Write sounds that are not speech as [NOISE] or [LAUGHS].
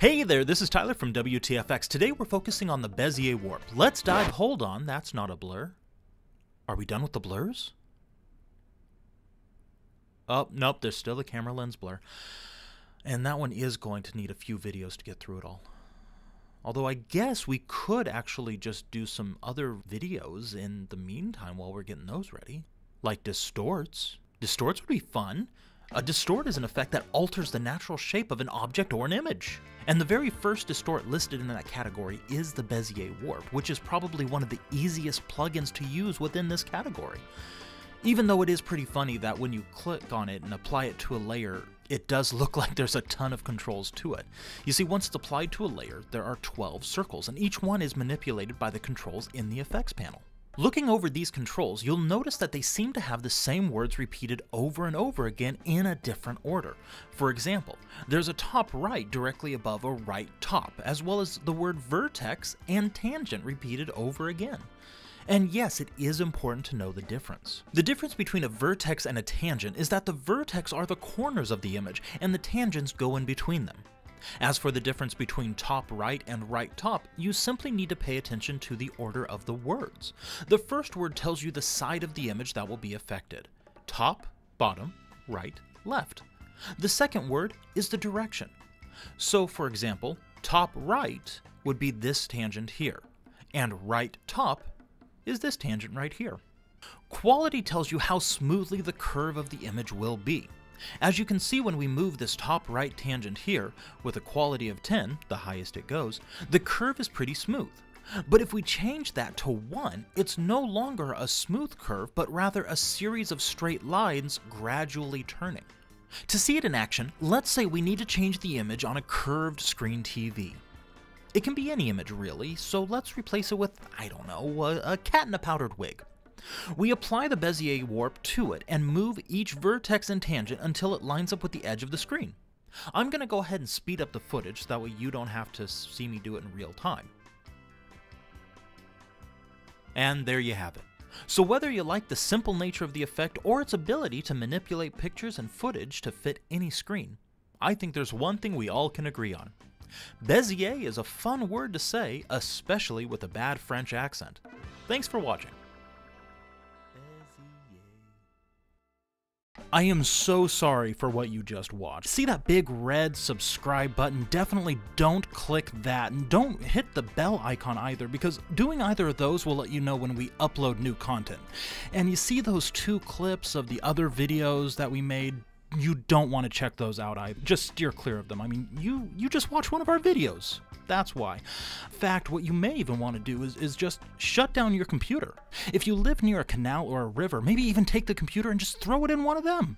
Hey there, this is Tyler from WTFX. Today we're focusing on the Bezier warp. Let's dive. Hold on, that's not a blur. Are we done with the blurs? Oh, nope, there's still a camera lens blur. And that one is going to need a few videos to get through it all. Although I guess we could actually just do some other videos in the meantime while we're getting those ready. Like distorts. Distorts would be fun. A distort is an effect that alters the natural shape of an object or an image. And the very first distort listed in that category is the Bezier Warp, which is probably one of the easiest plugins to use within this category. Even though it is pretty funny that when you click on it and apply it to a layer, it does [LAUGHS] look like there's a ton of controls to it. You see, once it's applied to a layer, there are 12 circles, and each one is manipulated by the controls in the effects panel. Looking over these controls, you'll notice that they seem to have the same words repeated over and over again in a different order. For example, there's a top right directly above a right top, as well as the word vertex and tangent repeated over again. And yes, it is important to know the difference. The difference between a vertex and a tangent is that the vertex are the corners of the image, and the tangents go in between them. As for the difference between top right and right top, you simply need to pay attention to the order of the words. The first word tells you the side of the image that will be affected. Top, bottom, right, left. The second word is the direction. So for example, top right would be this tangent here, and right top is this tangent right here. Quality tells you how smoothly the curve of the image will be. As you can see when we move this top right tangent here, with a quality of 10, the highest it goes, the curve is pretty smooth. But if we change that to 1, it's no longer a smooth curve, but rather a series of straight lines gradually turning. To see it in action, let's say we need to change the image on a curved screen TV. It can be any image really, so let's replace it with, I don't know, a, a cat in a powdered wig. We apply the Bezier warp to it and move each vertex and tangent until it lines up with the edge of the screen. I'm going to go ahead and speed up the footage so that way you don't have to see me do it in real time. And there you have it. So whether you like the simple nature of the effect or its ability to manipulate pictures and footage to fit any screen, I think there's one thing we all can agree on. Bezier is a fun word to say, especially with a bad French accent. Thanks for watching. I am so sorry for what you just watched. See that big red subscribe button? Definitely don't click that and don't hit the bell icon either because doing either of those will let you know when we upload new content. And you see those two clips of the other videos that we made? You don't want to check those out I Just steer clear of them. I mean, you you just watch one of our videos. That's why. In fact, what you may even want to do is, is just shut down your computer. If you live near a canal or a river, maybe even take the computer and just throw it in one of them.